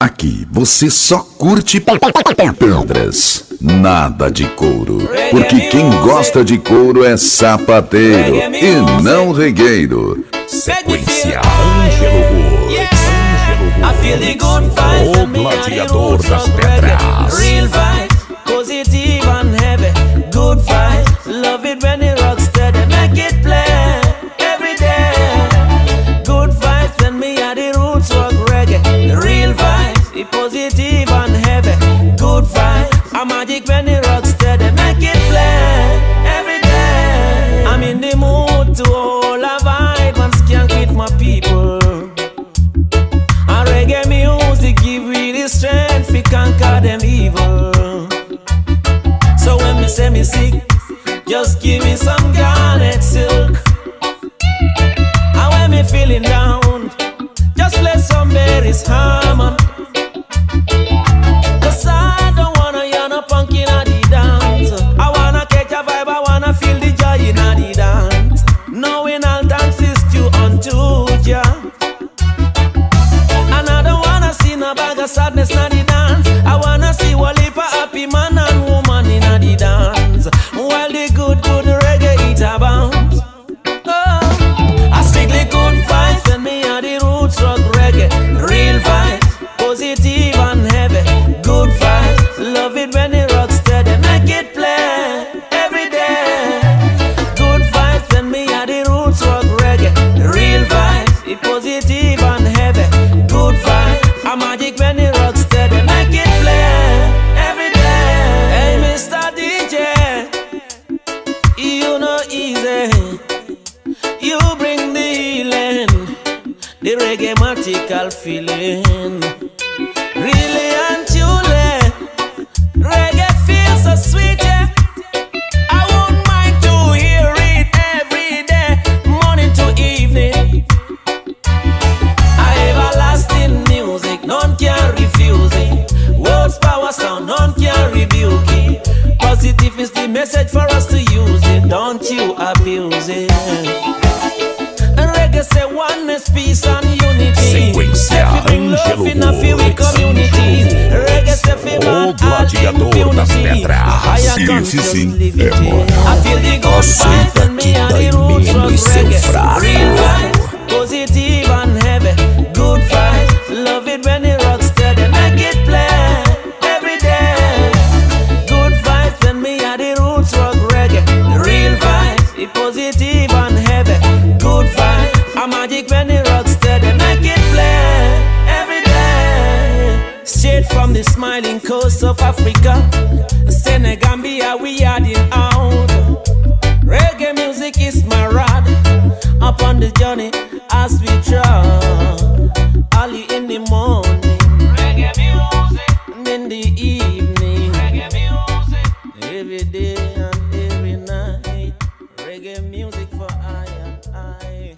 Aqui você só curte pedras, nada de couro. Porque quem gosta de couro é sapateiro e não regueiro. Sequência Ângelo Woods. O gladiador das pedras. Just give me some Garnett Silk. And when me feeling down, just play some Beres Hammond. Cause I don't wanna yarn a punk in the dance. I wanna catch a vibe, I wanna feel the joy in the dance. Knowing I'll dance is due unto Jah. And I don't wanna see no bag of sadness reggae magical feeling. Really and truly, reggae feels so sweet. Yeah. I won't mind to hear it every day, morning to evening. Everlasting music, none can refuse it. Words, power, sound, none can rebuke it. Positive is the message for us to use it. Don't you abuse it. Reggae say oneness, peace and unity. Sequência Say fi bring love in a few communities. Reggae say fi O all impunity. pedras. A conscious sim, sim. liberty. É, mano. I feel the good vibes and me and the roots rock reggae. Real vibes, positive and heavy. Good vibes, love it when it rocks steady. Make it play every day. Good vibes when me and the roots rock reggae. Real vibes, it positive and heavy. Good vibes, a magic when it rocks the smiling coast of Africa. Senegambia, we are the out. Reggae music is my rod. Up on the journey as we travel. Early in the morning. Reggae music. And in the evening. Reggae music. Every day and every night. Reggae music for I and I.